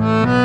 Bye.